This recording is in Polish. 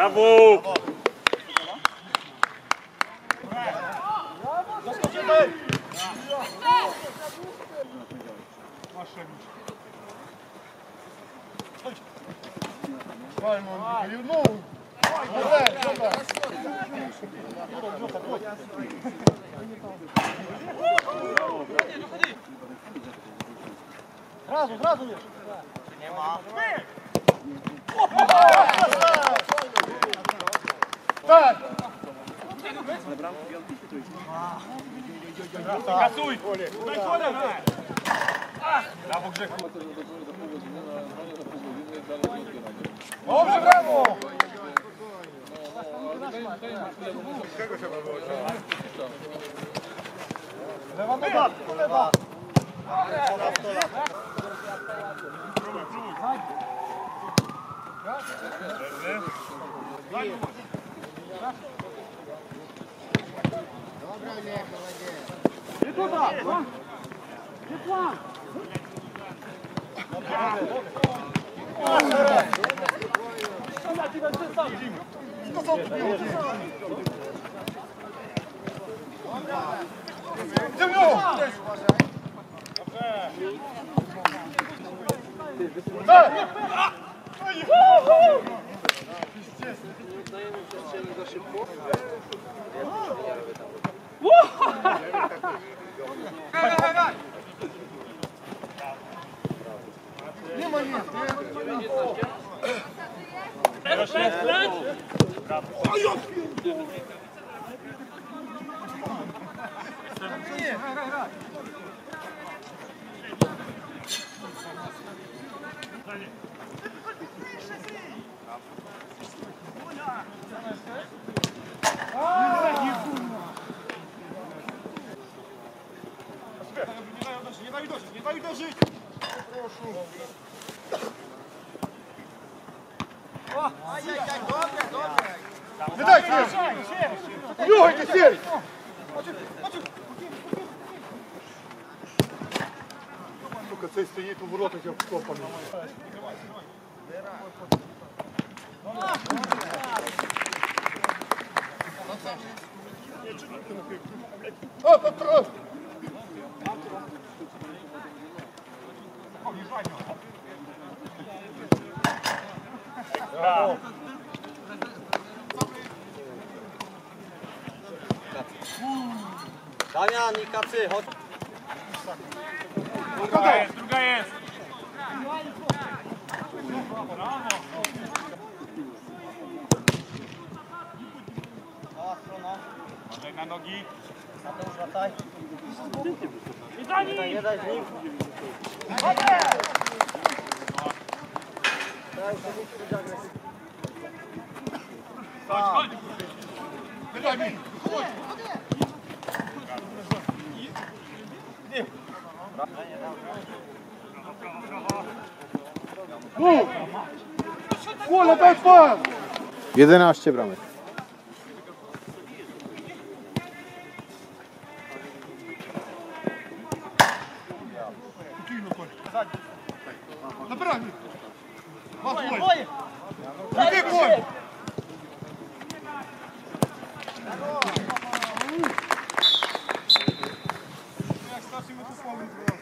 Bravo! Давай, Мон, перевернул. Давай, давай. Сразу, сразу вешай. Нема. Tak! Kasuj! Brawo Grzechu! Dobrze, brawo! Lewa noga, lewa. Hey! Vai, vai, vai! Lima ali, Frente, frente, frente! Ai, ó! Vai, vai, vai! Olha. жить. Прошу. Ай-яй-яй, добре, добре. Не дай Сергій! Нюхайте, Сергій! Сука, цей стоїть у воротах, як вкопаний. О, просто! Оп. Damian i Kacy, chodź. Druga jest, druga jest! Mała strona. Uważaj na nogi. Mateusz, wracaj. I za nim! Nie daj z nim. Chodź, chodź! Wydaj mi! Chodź! Kule, daj pas! 11 bramek. Погодь! Ходи, Коль! Як стався ми тут слово не було.